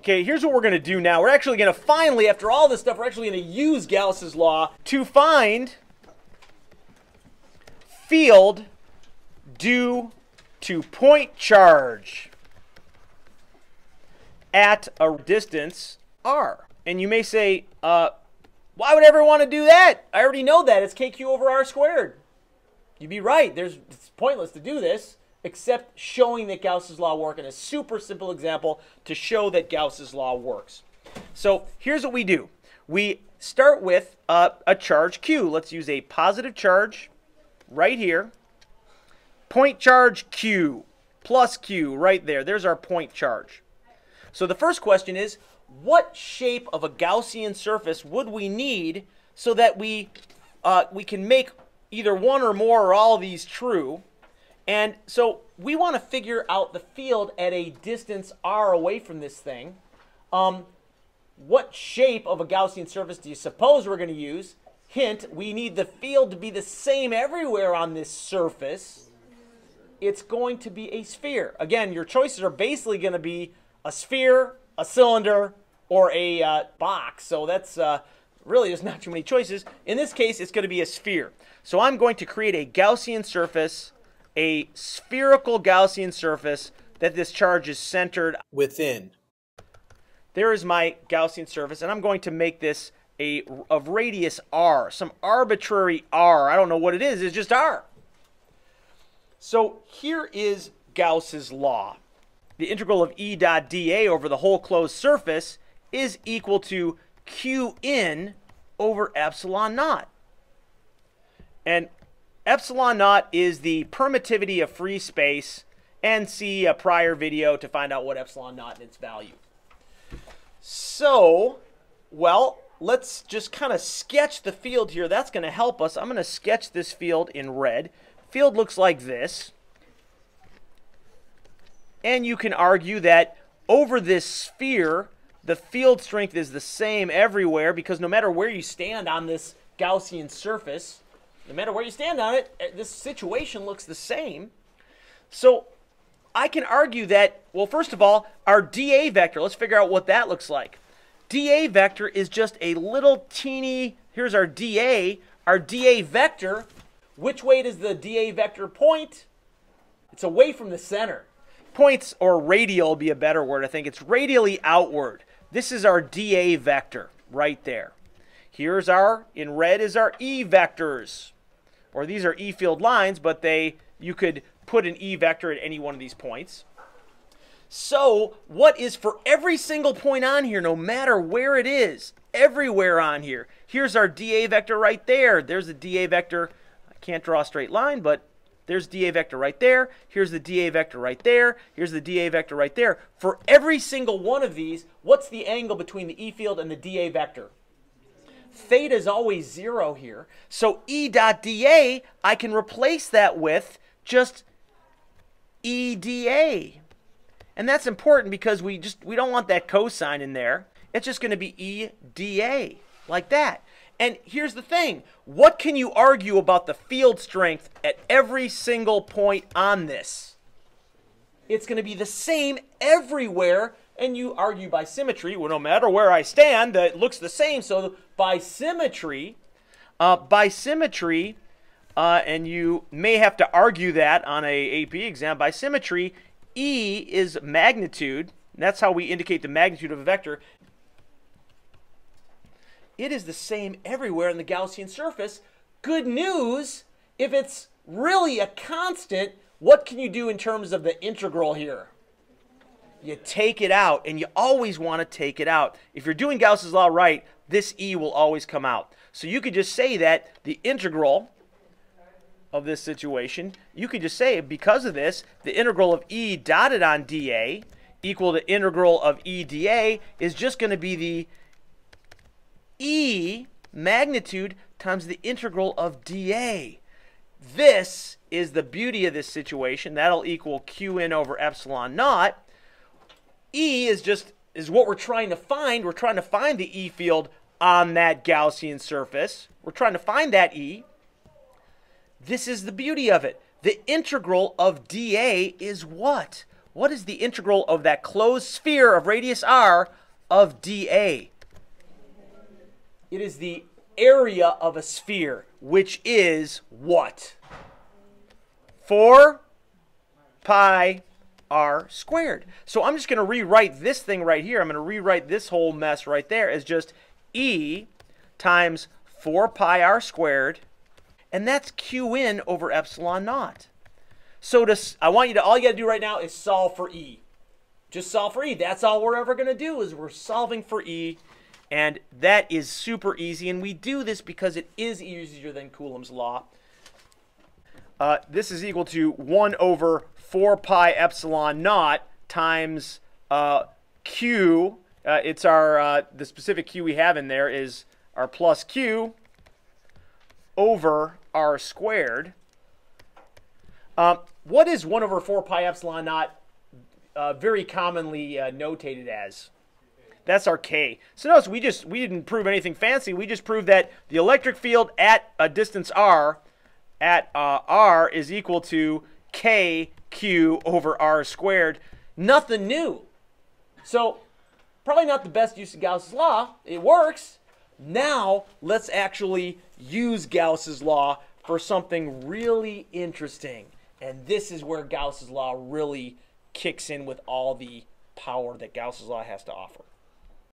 Okay, here's what we're going to do now. We're actually going to finally, after all this stuff, we're actually going to use Gauss's law to find field due to point charge at a distance r. And you may say, uh, why would everyone want to do that? I already know that. It's kq over r squared. You'd be right. There's, it's pointless to do this except showing that Gauss's law works in a super simple example to show that Gauss's law works. So here's what we do. We start with a charge q. Let's use a positive charge right here. Point charge q plus q right there. There's our point charge. So the first question is, what shape of a Gaussian surface would we need so that we, uh, we can make either one or more or all of these true? And so we want to figure out the field at a distance r away from this thing. Um, what shape of a Gaussian surface do you suppose we're going to use? Hint, we need the field to be the same everywhere on this surface. It's going to be a sphere. Again, your choices are basically going to be a sphere, a cylinder, or a uh, box. So that's uh, really, there's not too many choices. In this case, it's going to be a sphere. So I'm going to create a Gaussian surface, a spherical Gaussian surface that this charge is centered within. There is my Gaussian surface, and I'm going to make this a of radius r, some arbitrary r. I don't know what it is. It's just r. So here is Gauss's law. The integral of E dot dA over the whole closed surface is equal to Q in over epsilon naught. And epsilon naught is the permittivity of free space and see a prior video to find out what epsilon naught and its value. So, well, let's just kind of sketch the field here. That's going to help us. I'm going to sketch this field in red. Field looks like this. And you can argue that over this sphere, the field strength is the same everywhere because no matter where you stand on this Gaussian surface, no matter where you stand on it, eh, this situation looks the same. So I can argue that, well, first of all, our dA vector, let's figure out what that looks like. dA vector is just a little teeny, here's our dA, our dA vector. Which way does the dA vector point? It's away from the center. Points, or radial would be a better word, I think. It's radially outward. This is our dA vector right there. Here's our, in red is our E vectors. Or these are E field lines, but they, you could put an E vector at any one of these points. So what is for every single point on here, no matter where it is, everywhere on here, here's our dA vector right there. There's the dA vector. I can't draw a straight line, but there's dA vector right there. Here's the dA vector right there. Here's the dA vector right there. For every single one of these, what's the angle between the E field and the dA vector? Theta is always zero here. So E dot dA, I can replace that with just EDA. And that's important because we just we don't want that cosine in there. It's just going to be EDA like that. And here's the thing. What can you argue about the field strength at every single point on this? It's going to be the same everywhere and you argue by symmetry. Well, no matter where I stand, it looks the same. So by symmetry, uh, by symmetry, uh, and you may have to argue that on a AP exam. By symmetry, E is magnitude. That's how we indicate the magnitude of a vector. It is the same everywhere in the Gaussian surface. Good news, if it's really a constant, what can you do in terms of the integral here? You take it out, and you always want to take it out. If you're doing Gauss's law right, this E will always come out. So you could just say that the integral of this situation, you could just say because of this, the integral of E dotted on dA equal to integral of EDA is just going to be the E magnitude times the integral of dA. This is the beauty of this situation. That'll equal Qn over epsilon naught. E is just is what we're trying to find. We're trying to find the E field on that Gaussian surface. We're trying to find that E. This is the beauty of it. The integral of dA is what? what is the integral of that closed sphere of radius r of dA? It is the area of a sphere, which is what? 4 pi r squared. So I'm just going to rewrite this thing right here. I'm going to rewrite this whole mess right there as just E times 4 pi r squared, and that's q in over epsilon naught. So to, I want you to, all you got to do right now is solve for E. Just solve for E. That's all we're ever going to do is we're solving for E. And that is super easy. And we do this because it is easier than Coulomb's law. Uh, this is equal to 1 over 4 pi epsilon naught times uh, q. Uh, it's our, uh, the specific q we have in there is our plus q over r squared. Um, what is 1 over 4 pi epsilon naught uh, very commonly uh, notated as? That's our K. So notice we just we didn't prove anything fancy. We just proved that the electric field at a distance r at uh, r is equal to kq over r squared. Nothing new. So probably not the best use of Gauss's law. It works. Now let's actually use Gauss's law for something really interesting. And this is where Gauss's law really kicks in with all the power that Gauss's law has to offer.